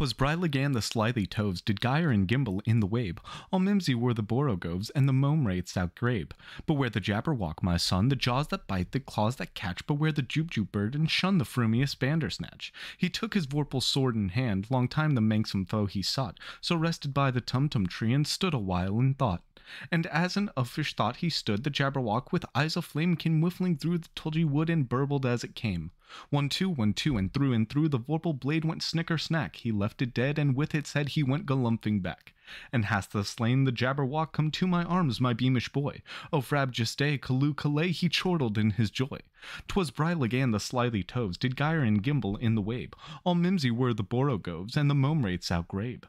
'Twas brillig and the slithy toves did gyre and gimble in the wabe, all mimsy were the borogoves and the mome raths outgrabe. Beware the jabberwock, my son, the jaws that bite, the claws that catch, beware the jubjub bird, and shun the frumious bandersnatch. He took his vorpal sword in hand, long time the manxome foe he sought, so rested by the tumtum tree and stood awhile in thought. And as in uffish thought he stood, the Jabberwock with eyes of flame came whiffling through the tulgey wood and burbled as it came. One, two, one, two, and through and through the vorpal blade went snicker snack. He left it dead, and with its head he went galumphing back. And hast thou slain the Jabberwock? Come to my arms, my beamish boy. O frabjous, Callooh Callay, he chortled in his joy. 'Twas brillig and the slithy toves did gyre and gimble in the wabe. All mimsy were the borogoves, and the mome raths outgrabe.